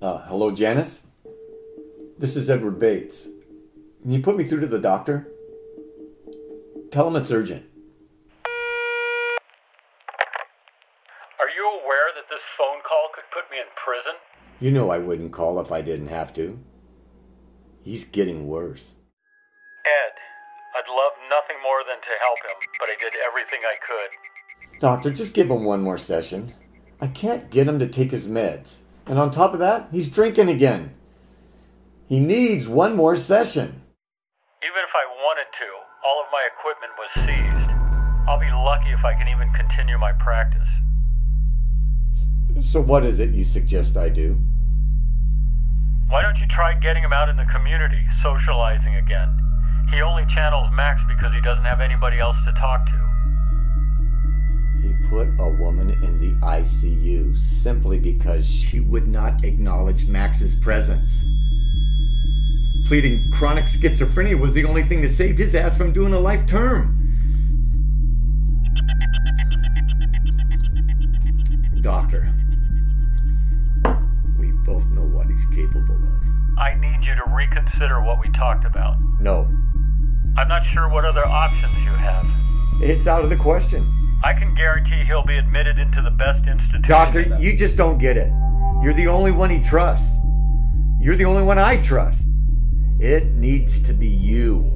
Uh, hello, Janice? This is Edward Bates. Can you put me through to the doctor? Tell him it's urgent. Are you aware that this phone call could put me in prison? You know I wouldn't call if I didn't have to. He's getting worse. Ed, I'd love nothing more than to help him, but I did everything I could. Doctor, just give him one more session. I can't get him to take his meds. And on top of that, he's drinking again. He needs one more session. Even if I wanted to, all of my equipment was seized. I'll be lucky if I can even continue my practice. So, what is it you suggest I do? Why don't you try getting him out in the community, socializing again? He only channels Max because he doesn't have anybody else to talk to. He put a woman in the ICU simply because she would not acknowledge Max's presence. Pleading chronic schizophrenia was the only thing that saved his ass from doing a life term. Doctor, we both know what he's capable of. I need you to reconsider what we talked about. No, I'm not sure what other options you have. it's out of the question. I can guarantee he'll be admitted into the best institution. Doctor, you just don't get it. You're the only one he trusts. You're the only one I trust. It needs to be you.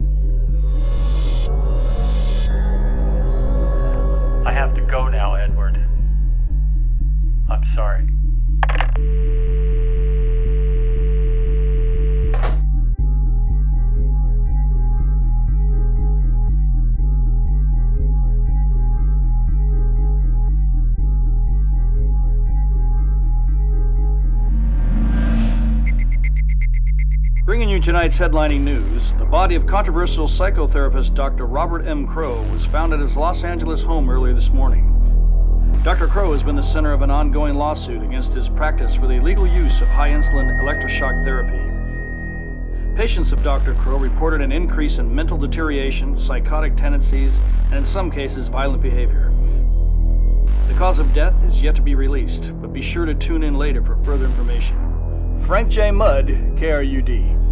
Tonight's headlining news, the body of controversial psychotherapist Dr. Robert M. Crow was found at his Los Angeles home earlier this morning. Dr. Crow has been the center of an ongoing lawsuit against his practice for the illegal use of high insulin electroshock therapy. Patients of Dr. Crow reported an increase in mental deterioration, psychotic tendencies, and in some cases, violent behavior. The cause of death is yet to be released, but be sure to tune in later for further information. Frank J. Mudd, KRUD.